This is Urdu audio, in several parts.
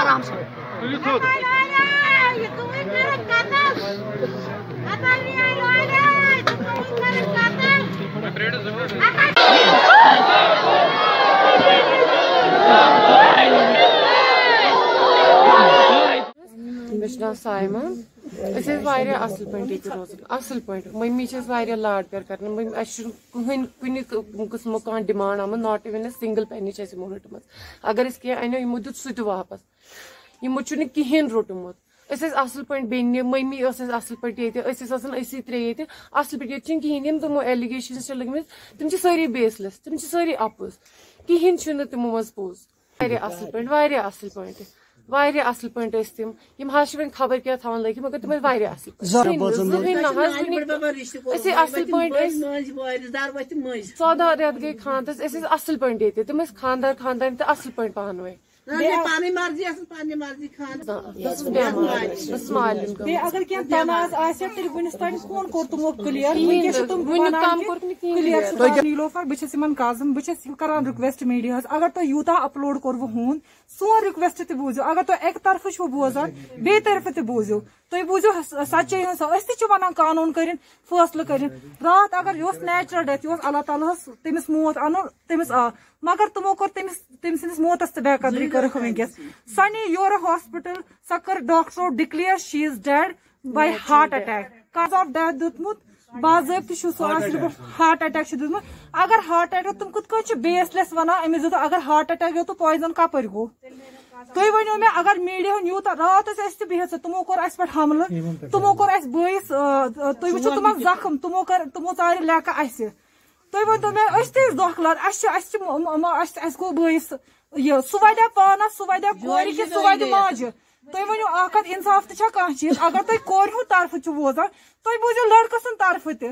آرام سے۔ مےٚ چھُ ناو سایما أسۍ ٲسۍ واریاہ اَصٕل پٲٹھۍ ییٚتہِ روزان اَصٕل پٲٹھۍ مٔمی چھِ أسۍ واریاہ لاڈ پیار کران مٔمی اَسہِ چھُنہٕ کٕہٕنۍ کُنہِ قٕسمُک کانٛہہ ڈِمانڈ آمُت ناٹ اِوٕن اَ سِنگل پینی چھِ اَسہِ یِمو رٔٹمٕژ اگر أسۍ کینٛہہ اَنو یِمو دیُت سُہ تہِ واپس یِمو چھُنہٕ کِہیٖنۍ روٚٹمُت أسۍ ٲسۍ اَصٕل پٲٹھۍ بیٚنہِ مٔمی ٲس اَسہِ اَصٕل پٲٹھۍ ییٚتہِ أسۍ ٲسۍ آسان أسی ترٛےٚ ییٚتہِ اَصٕل پٲٹھۍ ییٚتہِ چھِنہٕ کِہیٖنۍ یِم تِمو ایلِگیشنٕز چھِ لٔگمٕتۍ تِم چھِ سٲری بیسلیس تِم چھِ سٲری اَپُز کِہیٖنۍ چھُنہٕ تِمو منٛز پوٚز واریاہ اَصٕل پٲٹھۍ واریاہ اَصٕل پٲٹھۍ واریاہ اَصٕل پٲٹھۍ ٲسۍ تِم یِم حظ چھِ وۄنۍ خبر کیٛاہ تھاوان لٲگِتھ مگر تِم ٲسۍ واریاہ اَصٕل زٕہٕنۍ نہ حظ أسۍ اَصٕل پٲٹھۍ ٲسۍ ژۄدہ رٮ۪تھ گٔے خاندرس أسۍ ٲسۍ اَصٕل پٲٹھۍ ییٚتہِ تِم ٲسۍ خاندار خاندار تہِ اَصٕل پٲٹھۍ پانہٕ ؤنۍ۔ بیٚیہِ اگر کینٛہہ تناز آسہِ تیٚلہِ وُنِس تانۍ کون کوٚر تِمو کٕلیر وٕنکیٚس چھِ تِم وُنیُک وَنان تام کہِ کوٚرُکھ نہٕ کِہیٖنۍ کٕلیر چھُ نیٖلوفر بہٕ چھَس یِمن کازن بہٕ چھَس کران رِکویسٹ میٖڈیاہس اگر تۄہہِ یوٗتاہ اپلوڈ کوٚروٕ ہوٗن سون رِکویسٹ تہِ بوٗزِو اگر تُہۍ اَکہِ طرفہٕ چھِو بوزان بیٚیہِ طرفہٕ تہِ بوٗزِو تُہۍ بوٗزِو سچٲے ہٕنٛز أسۍ تہِ چھِ وَنان قانوٗن کٔرِنۍ فٲصلہٕ کٔرِنۍ راتھ اگر یہِ نیچرل ڈیتھ یہِ اللہ تعالیٰ تٔمِس موت اَنُن تٔمِس آو مگر تِمو کوٚر تٔمِس تٔمۍ سٕنٛدِس موتس تہِ بے قدری کٔرٕکھ وٕنکیٚس سۄ نی یورٕ ہاسپِٹل سۄ کٔر ڈاکٹرو declare she is dead by heart attack cause of death سُہ اصل پٲٹھۍ ہارٹ اٹیک دیُتمُت اگر ہارٹ اٹیک تِم چھِ بیس لیس ونان دیُت اگر ہارٹ اٹیک گوٚو تہٕ پویزن کپٲرۍ گوٚو تُہۍ ؤنِو مےٚ اگر میٖڈیاہن یوٗتاہ راتھ ٲسۍ أسۍ تہِ بِہِتھ تِمو کوٚر اَسہِ پٮ۪ٹھ حملہٕ تِمو کوٚر اَسہِ بٲیِس تُہۍ وٕچھِو تِمن زخم تِمو کٔر تِمو ژارِ لیکہٕ اَسہِ۔ تُہۍ ؤنتو مےٚ أسۍ تہِ چھِ اَسہِ چھِ اَسہِ اَسہِ گوٚو بٲیِس یہِ سُہ وَدیا پانس سُہ وَدیا کورِ کہِ سُہ وَدِ ماجہِ۔ تُہۍ ؤنِو اکھ اِنصاف تہِ چیٖز؟ اگر تُہۍ کورِ ہُنٛد چھِو بوزان تُہۍ بوٗزِو لڑکہٕ سٕنٛدِ طرفہٕ تہِ۔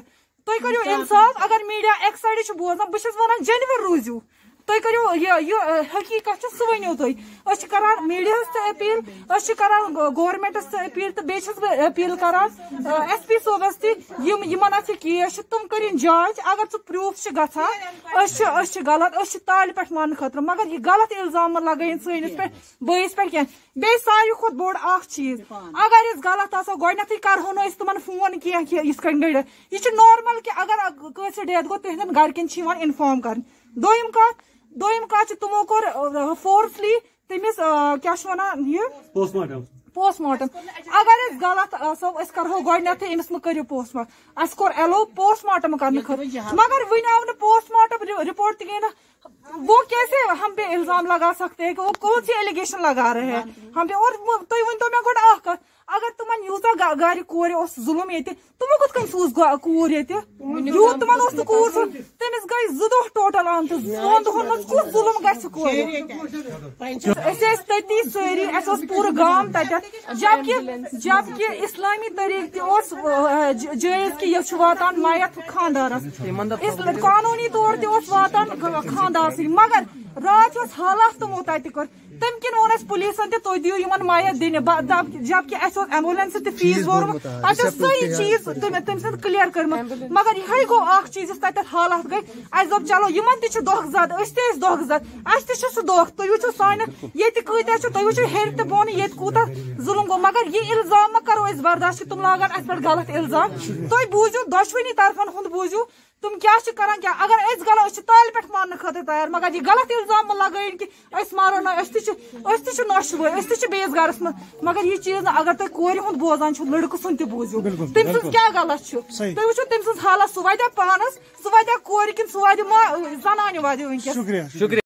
تُہۍ کٔرِو اِنصاف اگر میٖڈیا اَکہِ سایڈٕ چھُ بوزان بہٕ چھَس وَنان جینوِن روٗزِو۔ تُہۍ کٔرِو یہِ حقیٖقت چھُ سُہ ؤنِو تُہۍ۔ أسۍ چھِ کران میٖڈیاہس تہِ اپیٖل، أسۍ چھِ کران گورمینٹس تہِ اپیٖل تہٕ بیٚیہِ چھَس بہٕ اپیٖل کران ایس پی صٲبس تہِ، یِم یِمن اَتھ یہِ کیس چھُ، تِم کٔرِنۍ جانچ اگر سُہ پروٗف چھُ گژھان، أسۍ چھِ أسۍ چھِ غلط، أسۍ چھِ تالہِ پٮ۪ٹھ ماننہٕ خٲطرٕ، مگر یہِ غلط الزام لگٲیِن سٲنِس پٮ۪ٹھ، بٲیِس پٮ۪ٹھ کینٛہہ۔ بیٚیہِ ساروی کھۄتہٕ بوٚڑ اکھ چیٖز، اگر أسۍ غلط آسو گۄڈٕنیتھٕے کرہو نہٕ أسۍ تِمن فون کینٛہہ کہِ یِتھ کٔنۍ گٔڑِتھ۔ یہِ چھُ نارمل کہِ اگر کٲنٛسہِ ڈیتھ گوٚو، تِہنٛدٮ۪ن گرِکٮ۪ن چھِ یِوان اِنفارم کرنہٕ۔ دوٚیِم کتھ دوٚیِم کتھ چھِ تِمو کوٚر فورسلی تٔمِس کیاہ چھِ ونان یہِ؟ پوسٹ مارٹم اگر أسۍ غلط آسو أسۍ کرہو گۄڈٕنیتھٕے أمِس مہ کٔرِو پوسٹ مارٹم اَسہِ کوٚر ایلو پوسٹ مارٹم کرنہٕ خٲطرٕ مگر وُنہِ آو نہٕ پوسٹ مارٹم رِپورٹ تہِ گٔے نہٕ وہ کیسے ہم پہ الزام لگا سکتے ہیں کہ وہ کون سی ایلیگیشن لگا رہے ہیں؟ ہم پہ اور تُہۍ ؤنتو مےٚ گۄڈٕ اکھ کتھ اگر تِمن یوٗتاہ گرِ کورِ اوس ظُلُم ییٚتہِ تِمو کِتھ کٔنۍ سوٗز کوٗر ییٚتہِ یوٗت تِمن اوس نہٕ کوٗر سُہ تٔمِس گٔے زٕ دۄہ ٹوٹل تہٕ دۄن دۄہن منٛز کُس ظُلُم گژھِ کورِ أسۍ ٲسۍ تٔتی سٲری اَسہِ اوس پوٗرٕ گام تَتٮ۪تھ جب کہِ جب کہِ اِسلامی طٔریٖقہٕ تہِ اوس جٲیِز کہِ یہِ چھُ واتان میت خانٛدارَس قانوٗنی طور تہِ اوس واتان خانٛدارسٕے مگر راتھ یۄس حالات تِمو تَتہِ کٔر تمہِ کِنۍ ووٚن اَسہِ پُلیٖسن تہِ تُہۍ دِیِو یِمن میت دِنہِ جب کہِ اَسہِ اوس ایمبولینس تہِ فیٖس بوٚرمُت اَسہِ ٲس سٲری چیٖز تٔمۍ سٕنٛدۍ کٕلیر کٔرمٕتۍ مگر یِہے گوٚو اکھ چیٖز یُس تتٮ۪تھ حالات گٔے اَسہِ دوٚپ چلو یِمن تہِ چھُ دۄکھٕ زد أسۍ تہِ ٲسۍ دۄکھٕ زد اَسہِ تہِ چھُ سُہ دۄکھ تُہۍ وٕچھِو سانہِ ییٚتہِ کۭتیاہ چھِ تُہۍ وٕچھِو ہیٚرِ تہِ بۄن ییٚتہِ کوٗتاہ ظُلُم گوٚو مگر یہِ الزام مہ کرو أسۍ برداشت کہِ تِم لاگن اَسہِ پٮ۪ٹھ غلط الزام۔ تُہۍ بوٗزِو دۄشوٕنی طرفن ہُنٛد بوٗزِو تِم کیاہ چھِ کران کیاہ اگر غلط أسۍ چھِ تالہِ پٮ۪ٹھ ماننہٕ خٲطرٕ تیار مگر یہِ غلط الزام لگٲیِن کہِ أسۍ مارو تہِ چھِ نۄشوٕے أسۍ تہِ چھِ بیٚیِس گرس منٛز مگر یہِ چیٖز اگر تُہۍ کورِ ہُنٛد بوزان لڑکہٕ سُنٛد تہِ بوٗزِو تٔمۍ سٕنٛز کیاہ غلط چھُ تُہۍ وٕچھِو تٔمۍ سٕنٛز حالت سُہ واتیا پانس سُہ واتیا کورِ کِنہٕ سُہ واتہِ ما زنانہِ واتہِ وٕنکیٚس